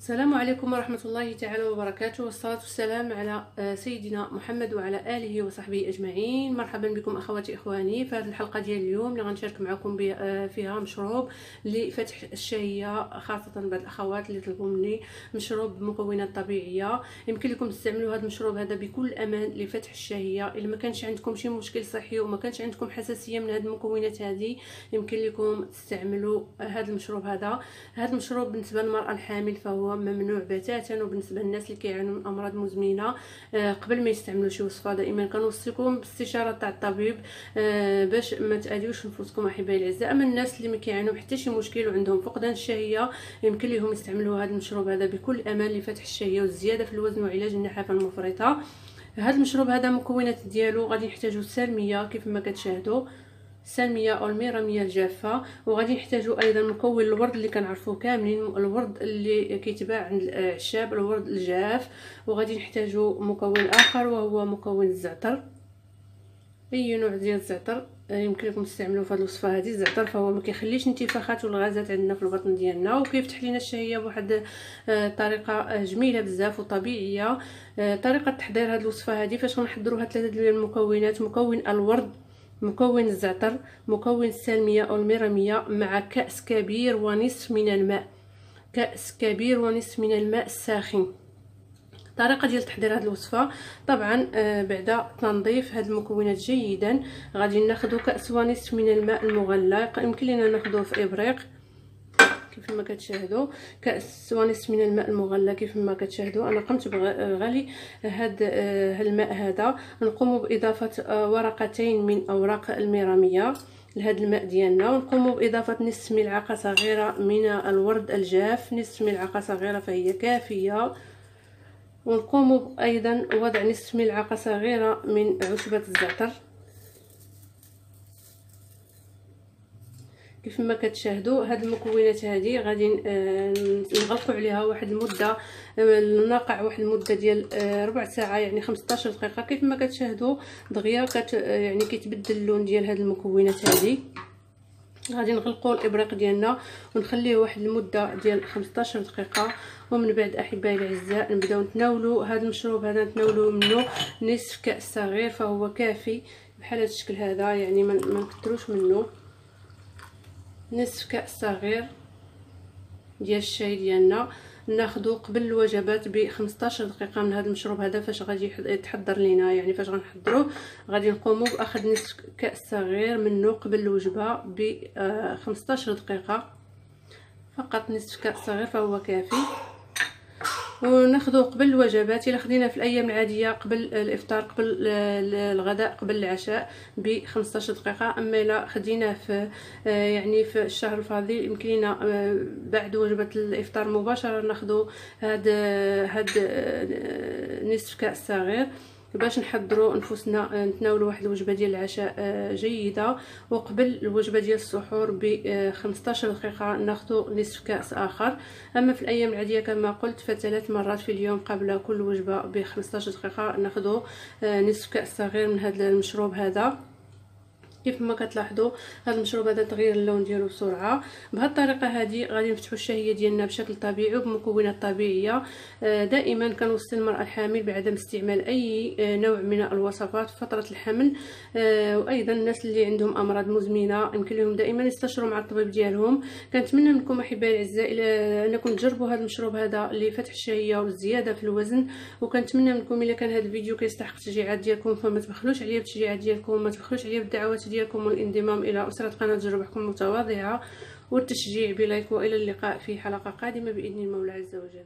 السلام عليكم ورحمة الله تعالى وبركاته. والصلاة والسلام على سيدنا محمد وعلى آله وصحبه أجمعين. مرحبا بكم أخواتي إخواني في هذه الحلقة ديال اليوم اللي غنشارك معكم فيها مشروب لفتح الشهية خاصة بعض الأخوات اللي طلبوا مني مشروب بمكونات طبيعية. يمكن لكم تستعملوا هذا المشروب هذا بكل أمان لفتح الشهية. إلا ما كانش عندكم شي مشكل صحي وما كانش عندكم حساسية من هذه المكونات هذه يمكن لكم تستعملوا هذا المشروب هذا. هذا المشروب بالنسبة للمرأة الحامل فهو ممنوع بتاتا وبالنسبة للناس اللي كيعانوا من أمراض مزمنة آه، قبل ما يستعملوا شي وصفة دائما كنوصيكم باستشارة تاع الطبيب آه، باش ما تأذيوش نفوسكم أحبائي الأعزاء. أما الناس اللي ما كيعانوا حتى شي مشكل وعندهم فقدان الشهية يمكن لهم يستعملوا هذا المشروب هذا بكل أمان لفتح الشهية والزيادة في الوزن وعلاج النحافة المفرطة. هذا المشروب هذا المكونات ديالو غادي نحتاجو سلميه كيف ما كتشاهدوا سلميه أو الميراميه الجافه وغادي نحتاجو أيضا مكون الورد اللي كنعرفوه كاملين الورد اللي كيتباع عند الاعشاب الورد الجاف. وغادي نحتاجو مكون آخر وهو مكون الزعتر. أي نوع ديال الزعتر؟ يمكن لكم تستعملوه في هذه الوصفة هذه الزعتر فهو ما كيخليش انتفاخات والغازات عندنا في البطن ديالنا وكيفتح لنا الشهية بواحد الطريقة جميلة بزاف وطبيعية. طريقة تحضير هذه الوصفة هذه فاش غنحضروها ثلاثة ديال المكونات مكون الورد مكون الزعتر مكون السلمية أو الميرمية مع كأس كبير ونصف من الماء. كأس كبير ونصف من الماء الساخن. الطريقة ديال تحضير هذه الوصفة طبعا آه بعد تنظيف هذه المكونات جيدا. غادي ناخذ كأس ونصف من الماء المغلى يمكن لنا ناخذوه في إبريق. كيف ما كتشاهدوا كاس ونصف من الماء المغلى كيف ما كتشاهدوا أنا قمت بغلي هاد آه، الماء هذا. نقوم بإضافة آه، ورقتين من أوراق الميرامية لهذا الماء ديالنا. ونقوم بإضافة نصف ملعقة صغيرة من الورد الجاف. نصف ملعقة صغيرة فهي كافية. ونقوم أيضا وضع نصف ملعقة صغيرة من عشبه الزعتر. كيف ما كتشاهدوا هاد المكونات هذه غادي آه، نغلقوا عليها واحد المدة الناقع واحد المدة ديال آه، ربع ساعة يعني 15 دقيقة. كيف ما كتشاهدوا دغيا كت آه، يعني كيتبدل اللون ديال هاد المكونات هذه غادي نغلقوا الابريق ديالنا ونخليه واحد المدة ديال 15 دقيقة. ومن بعد أحبائي الأعزاء نبدأو نتناولوا هذا المشروب هذا نتناولوا منه نصف كأس صغير فهو كافي بحال هذا الشكل هذا يعني ما نكثروش منه. نصف كاس صغير ديال الشاي ديالنا. ناخذو قبل الوجبات ب 15 دقيقة من هذا المشروب هذا فاش غادي يتحضر لينا. يعني فاش غنحضروه غادي نقوموا بأخذ نصف كاس صغير منه قبل الوجبة ب 15 دقيقة. فقط نصف كاس صغير فهو كافي. وناخذوه قبل الوجبات. إلا خدينا في الأيام العادية قبل الإفطار قبل الغداء قبل العشاء ب 15 دقيقة. أما إلا خديناه في يعني في الشهر الفاضل يمكن لنا بعد وجبة الإفطار مباشرة ناخذ هاد هاد نصف كاس صغير. باش نحضروا أنفسنا نتناولوا واحد الوجبة ديال العشاء آه، جيدة. وقبل الوجبة ديال السحور ب 15 دقيقة ناخذ نصف كأس آخر. أما في الأيام العادية كما قلت فثلاث مرات في اليوم قبل كل وجبة ب 15 دقيقة ناخذ آه، نصف كأس صغير من هذا المشروب هذا. كيف ما كتلاحظوا هذا المشروب هذا تغيير اللون ديالو بسرعة. بهذه الطريقة هذه غادي نفتحوا الشهية ديالنا بشكل طبيعي وبمكونات طبيعية. آه، دائما كنوصي المرأة الحامل بعدم استعمال أي آه، نوع من الوصفات في فترة الحمل. آه، وأيضا الناس اللي عندهم أمراض مزمنة يمكن لهم دائما يستشروا مع الطبيب ديالهم. كنتمنى منكم أحبائي الأعزاء أنكم تجربوا هذا المشروب هذا لفتح الشهية والزيادة في الوزن. وكنتمنى منكم إلا كان هذا الفيديو كيستحق التشجيعات ديالكم فما تبخلوش عليا بالتشجيعات ديالكم ما تبخلوش عليا بالدعوات ديالكم والانضمام إلى أسرة قناة جربحكم المتواضعه والتشجيع بلايك وإلى اللقاء في حلقة قادمة بإذن المولى عز وجل.